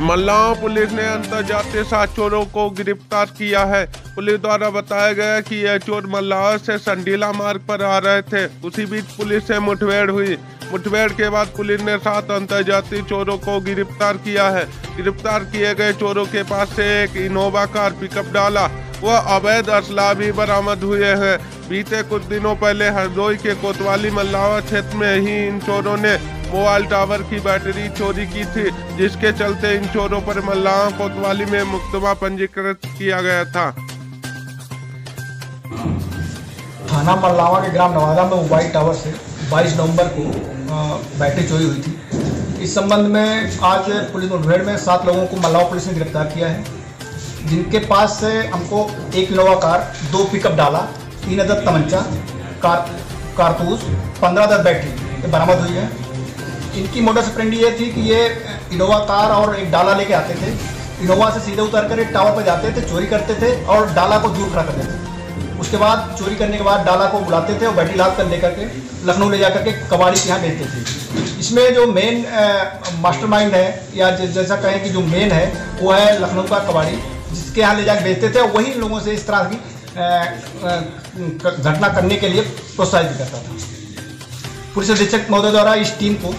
मल्लाओं police ने अंतर्जातीय सात चोरों को गिरफ़्तार किया है। पुलिस द्वारा बताया गया कि यह चोर मल्लाह से संडीला मार्ग पर आ रहे थे। उसी बीच पुलिस से मुठभेड़ हुई। मुठभेड़ के बाद पुलिस ने सात अंतर्जातीय चोरों को गिरफ़्तार किया है। गिरफ़्तार किए गए चोरों के पास से एक इनोवा कार पिकअप डाला। वह अवैध असला भी बरामद हुए हैं। बीते कुछ दिनों पहले हरदोई के कोतवाली मल्लावा क्षेत्र में ही इन चोरों ने मोबाइल टावर की बैटरी चोरी की थी, जिसके चलते इन चोरों पर मल्लावा कोतवाली में मुकदमा पंजीकृत किया गया था। थाना मल्लावा के ग्राम नवादा में मोबाइल टावर से 22 नवंबर को बैटरी चोरी हुई थी। इस संबंध में आज पुलिस मुठभेड़ में सात लोगों को मल्लावा पुलिस ने गिरफ़्तार किया है। जिनके पास से हमको एक इनोवा कार, दो पिकअप डाला, तीन अदद तमंचा, कार, कारतूस, पंद्रह अदद बैटरी बरामद हुई है। इनकी मोटर स्प्रेंडी ये थी कि ये इनोवा कार और एक डाला लेके आते थे। इनोवा से सीधे उतर कर एक टावर पर जाते थे, चोरी करते थे और डाला को दूर खड़ा करते थे। उसके बाद, चोरी करने के बाद डाला को बुलाते थे और बैटरी लाद कर लेकर के लखनऊ ले जाकर के कबाड़ी के यहाँ बेचते थे। इसमें जो मेन मास्टरमाइंड है, या जैसा कहें कि जो मेन है, वो है लखनऊ का कबाड़ी, जिसके यहाँ ले जाकर बेचते थे और वही लोगों से इस तरह की घटना करने के लिए प्रोत्साहित करता था। पुलिस अधीक्षक महोदय द्वारा इस टीम को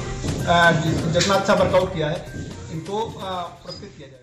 जितना अच्छा वर्कआउट किया है। इनको पुरस्कृत किया जाए